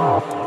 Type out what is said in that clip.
Oh.